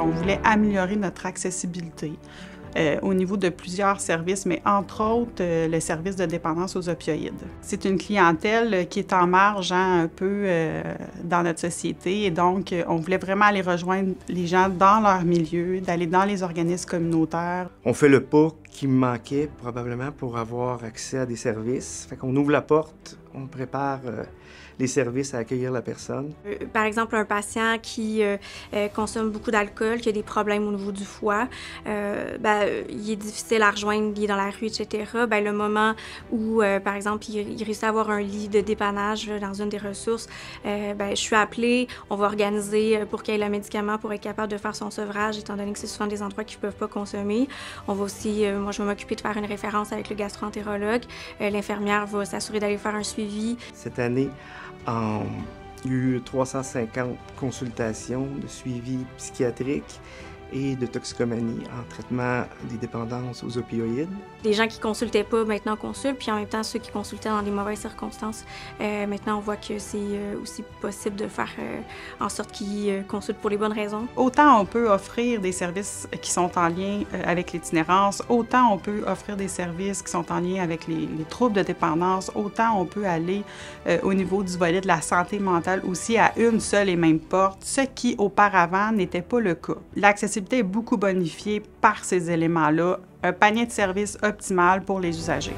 on voulait améliorer notre accessibilité. Euh, au niveau de plusieurs services, mais entre autres euh, le service de dépendance aux opioïdes. C'est une clientèle qui est en marge hein, un peu euh, dans notre société et donc on voulait vraiment aller rejoindre les gens dans leur milieu, d'aller dans les organismes communautaires. On fait le pas qui manquait probablement pour avoir accès à des services. Fait qu'on ouvre la porte, on prépare les services à accueillir la personne. Euh, par exemple, un patient qui euh, euh, consomme beaucoup d'alcool, qui a des problèmes au niveau du foie, ben, il est difficile à rejoindre, il est dans la rue, etc. Ben, le moment où, par exemple, il, réussit à avoir un lit de dépannage dans une des ressources, ben, je suis appelée, on va organiser pour qu'il ait le médicament pour être capable de faire son sevrage, étant donné que c'est souvent des endroits qu'ils ne peuvent pas consommer. On va aussi, je vais m'occuper de faire une référence avec le gastroentérologue. L'infirmière va s'assurer d'aller faire un suivi. Cette année, il y a eu 350 consultations de suivi psychiatrique et de toxicomanie en traitement des dépendances aux opioïdes. Les gens qui consultaient pas maintenant consultent, puis en même temps ceux qui consultaient dans des mauvaises circonstances, euh, maintenant on voit que c'est euh, aussi possible de faire euh, en sorte qu'ils consultent pour les bonnes raisons. Autant on peut offrir des services qui sont en lien avec l'itinérance, autant on peut offrir des services qui sont en lien avec les, les troubles de dépendance, autant on peut aller au niveau du volet de la santé mentale aussi à une seule et même porte, ce qui auparavant n'était pas le cas. L'accessibilité beaucoup bonifiée par ces éléments-là, un panier de services optimal pour les usagers.